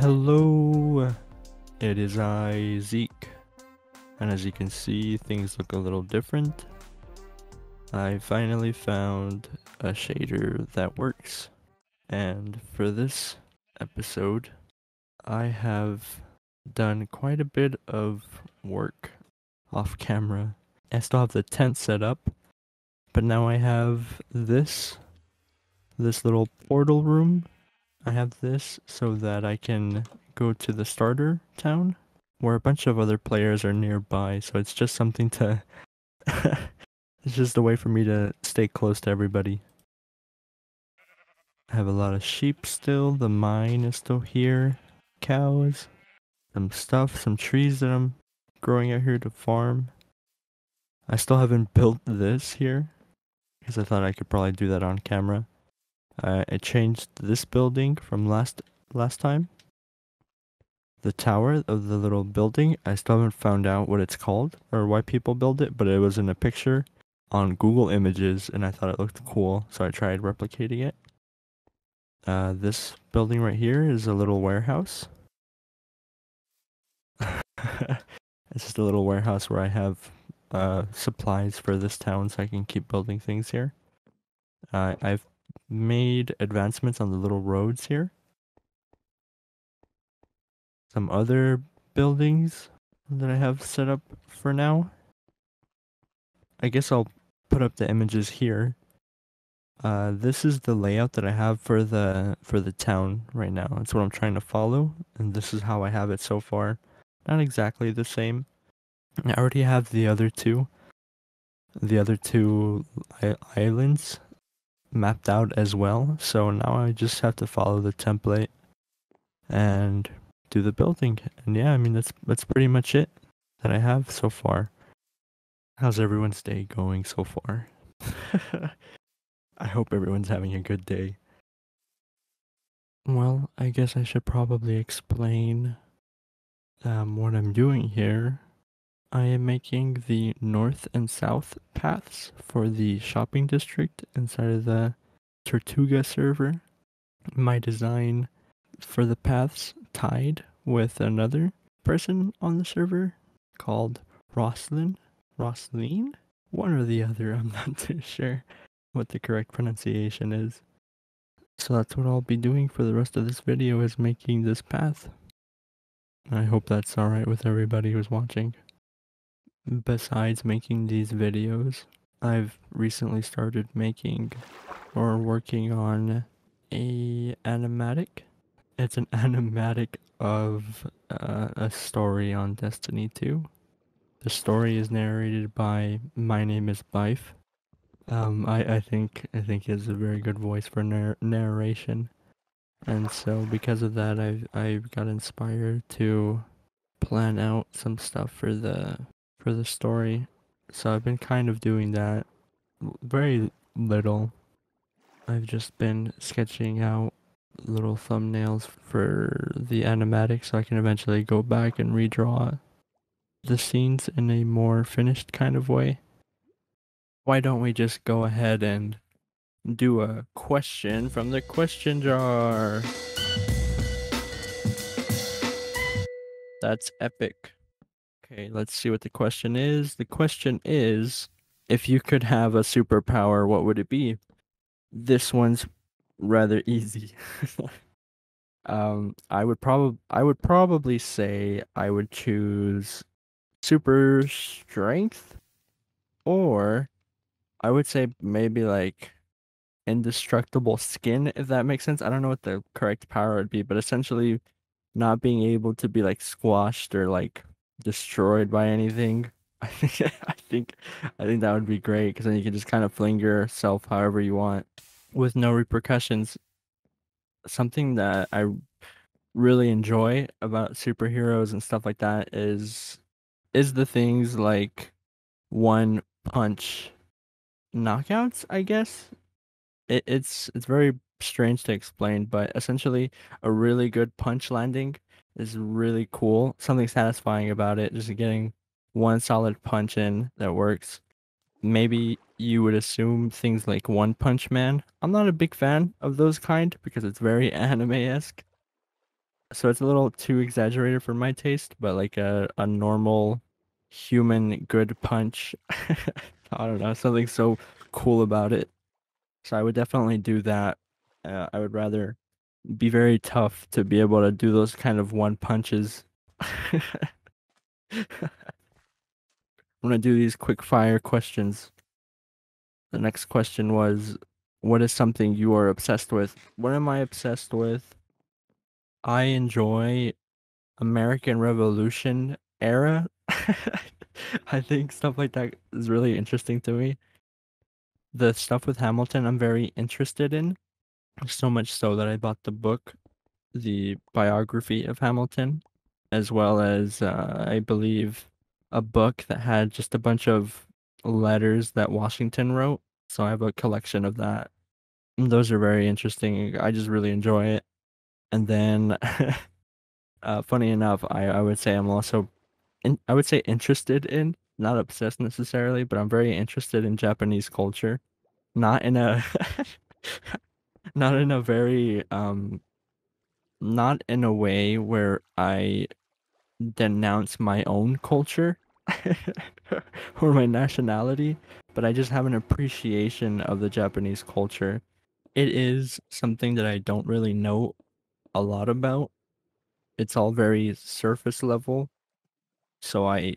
Hello, it is I, Zeek, and as you can see, things look a little different. I finally found a shader that works, and for this episode, I have done quite a bit of work off camera. I still have the tent set up, but now I have this, this little portal room I have this so that I can go to the starter town where a bunch of other players are nearby. So it's just something to. it's just a way for me to stay close to everybody. I have a lot of sheep still. The mine is still here. Cows. Some stuff, some trees that I'm growing out here to farm. I still haven't built this here because I thought I could probably do that on camera. Uh, I changed this building from last last time. The tower of the little building, I still haven't found out what it's called or why people build it, but it was in a picture on Google Images and I thought it looked cool, so I tried replicating it. Uh, this building right here is a little warehouse. it's just a little warehouse where I have uh, supplies for this town so I can keep building things here. Uh, I've made advancements on the little roads here. Some other buildings that I have set up for now. I guess I'll put up the images here. Uh, this is the layout that I have for the for the town right now. It's what I'm trying to follow, and this is how I have it so far. Not exactly the same. I already have the other two, the other two islands mapped out as well. So now I just have to follow the template and do the building. And yeah, I mean that's that's pretty much it that I have so far. How's everyone's day going so far? I hope everyone's having a good day. Well, I guess I should probably explain um, what I'm doing here. I am making the north and south paths for the shopping district inside of the Tortuga server. My design for the paths tied with another person on the server called Roslyn. Roslyn? One or the other, I'm not too sure what the correct pronunciation is. So that's what I'll be doing for the rest of this video is making this path. I hope that's alright with everybody who's watching. Besides making these videos, I've recently started making or working on a animatic. It's an animatic of uh, a story on Destiny 2. The story is narrated by My Name is Byf. Um, I, I think I think he a very good voice for narr- narration, and so because of that, I I got inspired to plan out some stuff for the for the story. So I've been kind of doing that very little. I've just been sketching out little thumbnails for the animatic so I can eventually go back and redraw the scenes in a more finished kind of way. Why don't we just go ahead and do a question from the question jar? That's epic. Okay, let's see what the question is. The question is if you could have a superpower, what would it be? This one's rather easy. um, I would probably I would probably say I would choose super strength or I would say maybe like indestructible skin if that makes sense. I don't know what the correct power would be, but essentially not being able to be like squashed or like destroyed by anything. I think I think that would be great because then you can just kind of fling yourself however you want with no repercussions. Something that I really enjoy about superheroes and stuff like that is is the things like one punch knockouts, I guess. It, it's it's very strange to explain, but essentially a really good punch landing is really cool. Something satisfying about it, just getting one solid punch in that works. Maybe you would assume things like One Punch Man. I'm not a big fan of those kind because it's very anime esque. so it's a little too exaggerated for my taste, but like a, a normal human good punch. I don't know, something so cool about it. So I would definitely do that. Uh, I would rather be very tough to be able to do those kind of one punches. I'm gonna do these quick fire questions. The next question was, what is something you are obsessed with? What am I obsessed with? I enjoy American Revolution era. I think stuff like that is really interesting to me. The stuff with Hamilton, I'm very interested in. So much so that I bought the book, the biography of Hamilton, as well as uh, I believe a book that had just a bunch of letters that Washington wrote. So I have a collection of that. And those are very interesting. I just really enjoy it. And then, uh, funny enough, I, I would say I'm also, in, I would say interested in, not obsessed necessarily, but I'm very interested in Japanese culture. Not in a, not in a very, um, not in a way where I denounce my own culture or my nationality, but I just have an appreciation of the Japanese culture. It is something that I don't really know a lot about. It's all very surface level. So I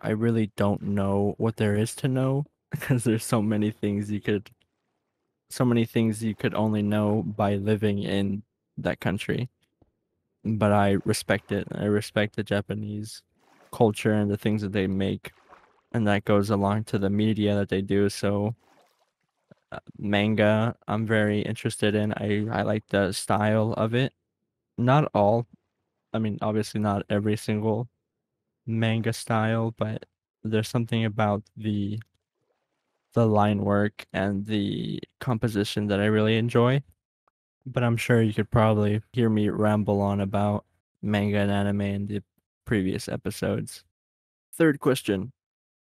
I really don't know what there is to know because there's so many things you could so many things you could only know by living in that country. But I respect it. I respect the Japanese culture and the things that they make and that goes along to the media that they do so uh, manga i'm very interested in i i like the style of it not all i mean obviously not every single manga style but there's something about the the line work and the composition that i really enjoy but i'm sure you could probably hear me ramble on about manga and anime in the previous episodes. Third question.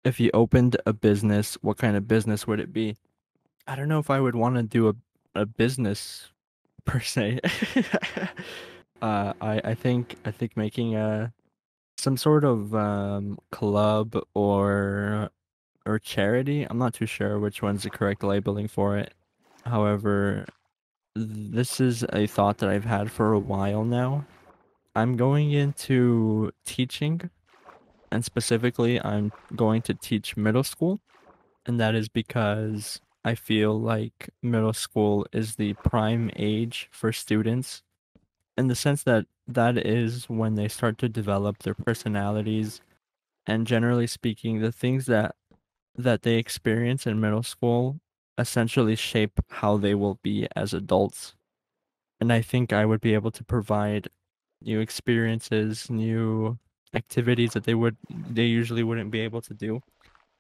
If you opened a business what kind of business would it be? I don't know if i would want to do a, a business per se. Uh i i think i think making a some sort of um club or or charity i'm not too sure which one's the correct labeling for it. However this is a thought that i've had for a while now. I'm going into teaching and specifically i'm going to teach middle school and that is because i feel like middle school is the prime age for students in the sense that that is when they start to develop their personalities and generally speaking the things that that they experience in middle school essentially shape how they will be as adults and i think i would be able to provide new experiences new activities that they would they usually wouldn't be able to do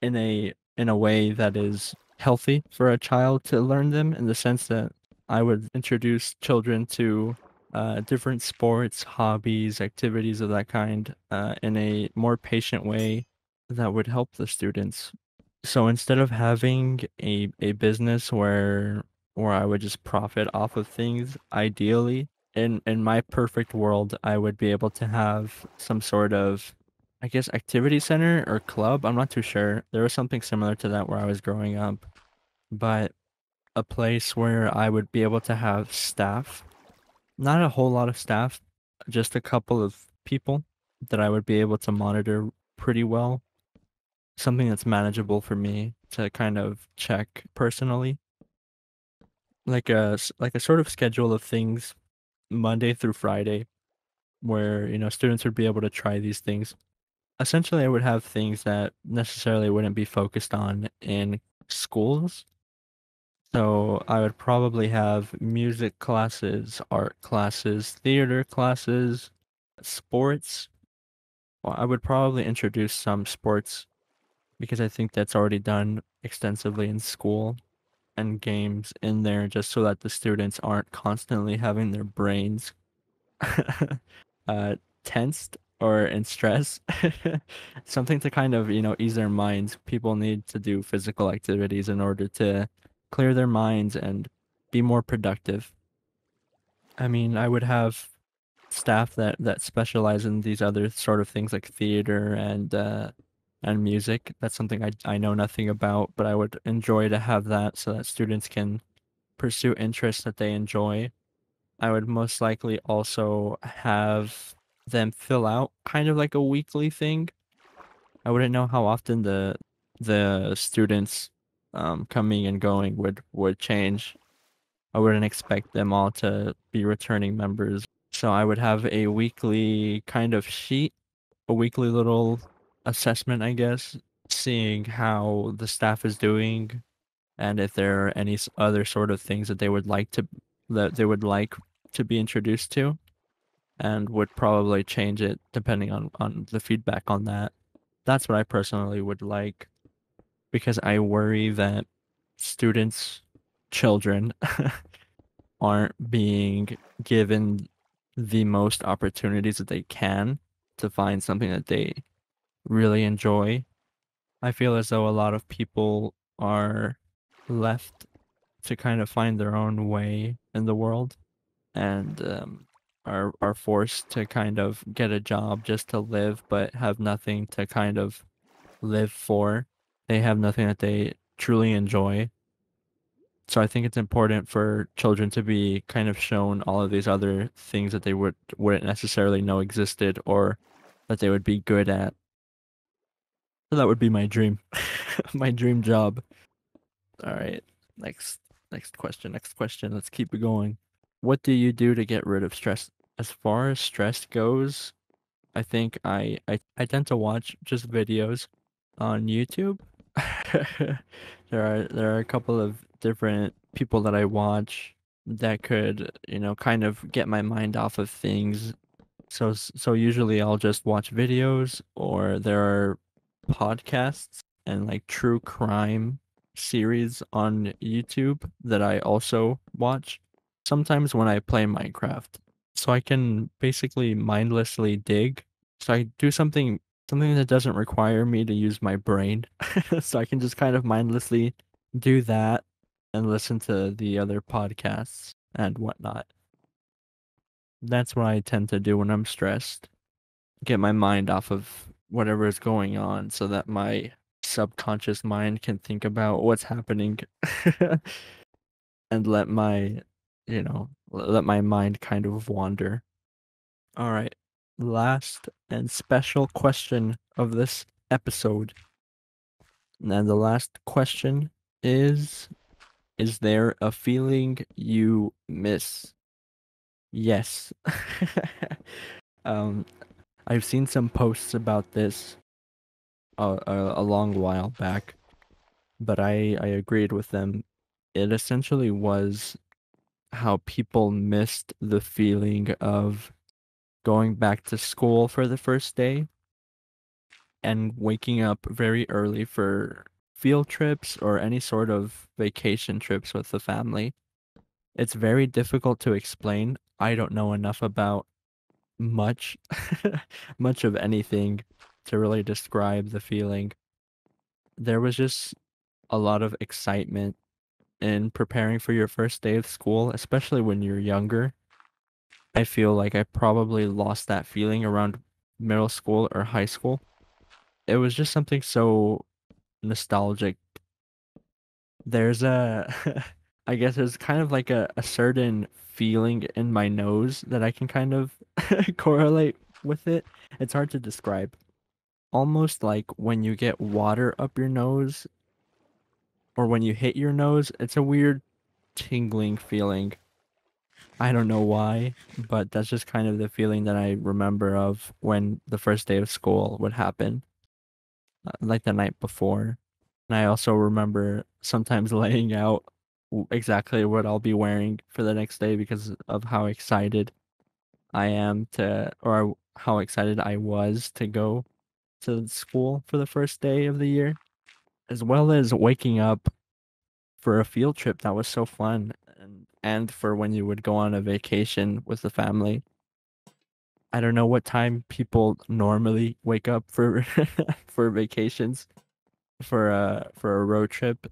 in a in a way that is healthy for a child to learn them in the sense that I would introduce children to uh, different sports, hobbies, activities of that kind uh, in a more patient way that would help the students. So instead of having a, a business where where I would just profit off of things, ideally, in in my perfect world, I would be able to have some sort of I guess activity center or club. I'm not too sure. There was something similar to that where I was growing up, but a place where I would be able to have staff. Not a whole lot of staff, just a couple of people that I would be able to monitor pretty well. Something that's manageable for me to kind of check personally. Like a like a sort of schedule of things Monday through Friday where, you know, students would be able to try these things. Essentially, I would have things that necessarily wouldn't be focused on in schools. So I would probably have music classes, art classes, theater classes, sports. Well, I would probably introduce some sports because I think that's already done extensively in school and games in there just so that the students aren't constantly having their brains uh, tensed or in stress. Something to kind of, you know, ease their minds. People need to do physical activities in order to clear their minds and be more productive. I mean, I would have staff that that specialize in these other sort of things like theater and uh, and music. That's something I I know nothing about, but I would enjoy to have that so that students can pursue interests that they enjoy. I would most likely also have them fill out kind of like a weekly thing. I wouldn't know how often the the students um, coming and going would would change. I wouldn't expect them all to be returning members. So I would have a weekly kind of sheet, a weekly little assessment, I guess, seeing how the staff is doing and if there are any other sort of things that they would like to that they would like to be introduced to and would probably change it depending on on the feedback on that. That's what I personally would like because I worry that students children aren't being given the most opportunities that they can to find something that they really enjoy. I feel as though a lot of people are left to kind of find their own way in the world and um, are are forced to kind of get a job just to live but have nothing to kind of live for. They have nothing that they truly enjoy. So I think it's important for children to be kind of shown all of these other things that they would wouldn't necessarily know existed or that they would be good at. That would be my dream. my dream job. All right. Next next question. Next question. Let's keep it going. What do you do to get rid of stress? As far as stress goes, I think I I, I tend to watch just videos on YouTube. there are there are a couple of different people that I watch that could, you know, kind of get my mind off of things. So so usually I'll just watch videos or there are podcasts and like true crime series on YouTube that I also watch sometimes when I play Minecraft. So I can basically mindlessly dig. So I do something something that doesn't require me to use my brain. so I can just kind of mindlessly do that and listen to the other podcasts and whatnot. That's what I tend to do when I'm stressed. Get my mind off of whatever is going on so that my subconscious mind can think about what's happening and let my you know let my mind kind of wander. All right. Last and special question of this episode. And the last question is is there a feeling you miss? Yes. Um i've seen some posts about this a, a, a long while back, but I I agreed with them. It essentially was how people missed the feeling of going back to school for the first day and waking up very early for field trips or any sort of vacation trips with the family. It's very difficult to explain. I don't know enough about much much of anything to really describe the feeling. There was just a lot of excitement in preparing for your first day of school, especially when you're younger. I feel like I probably lost that feeling around middle school or high school. It was just something so nostalgic. There's a, I guess there's kind of like a, a certain feeling in my nose that I can kind of correlate with it. It's hard to describe almost like when you get water up your nose or when you hit your nose, it's a weird tingling feeling. I don't know why, but that's just kind of the feeling that I remember of when the first day of school would happen, uh, like the night before. And I also remember sometimes laying out exactly what I'll be wearing for the next day because of how excited I am to, or how excited I was to go to school for the first day of the year, as well as waking up for a field trip that was so fun and and for when you would go on a vacation with the family. I don't know what time people normally wake up for for vacations for a for a road trip,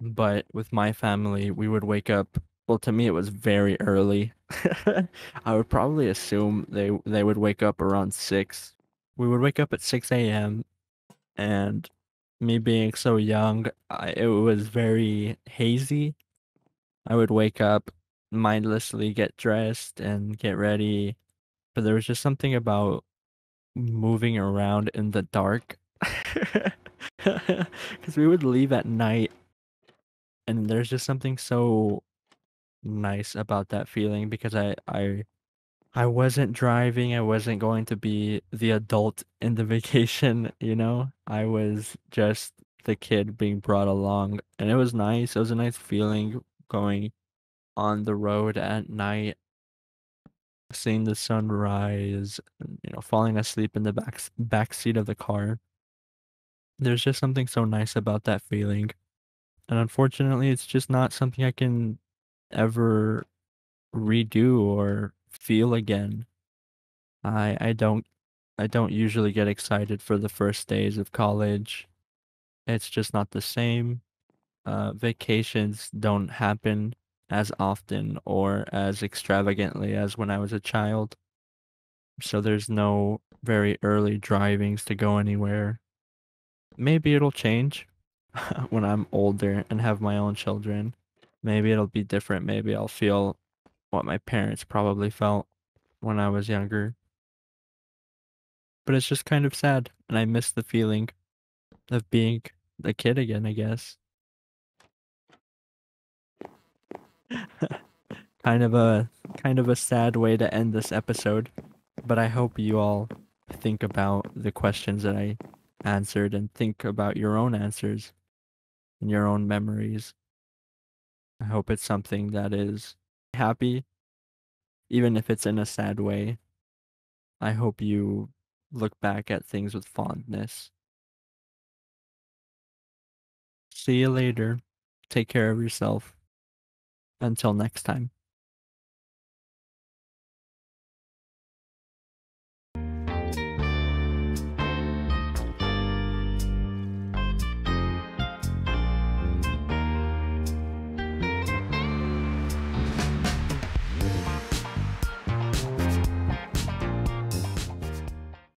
but with my family, we would wake up well to me it was very early I would probably assume they they would wake up around six. We would wake up at six a.m. and me being so young, I, it was very hazy. I would wake up mindlessly, get dressed, and get ready. But there was just something about moving around in the dark. Because we would leave at night, and there's just something so nice about that feeling because I I I wasn't driving, I wasn't going to be the adult in the vacation, you know? I was just the kid being brought along, and it was nice. It was a nice feeling going on the road at night, seeing the sunrise, you know, falling asleep in the back back seat of the car. There's just something so nice about that feeling. And unfortunately, it's just not something I can ever redo or feel again. I I don't I don't usually get excited for the first days of college. It's just not the same. Uh, vacations don't happen as often or as extravagantly as when I was a child. So there's no very early drivings to go anywhere. Maybe it'll change when I'm older and have my own children. Maybe it'll be different. Maybe I'll feel what my parents probably felt when I was younger. But it's just kind of sad, and I miss the feeling of being a kid again, I guess. kind of a kind of a sad way to end this episode, but I hope you all think about the questions that I answered and think about your own answers and your own memories. I hope it's something that is happy, even if it's in a sad way. I hope you look back at things with fondness. See you later. Take care of yourself. Until next time.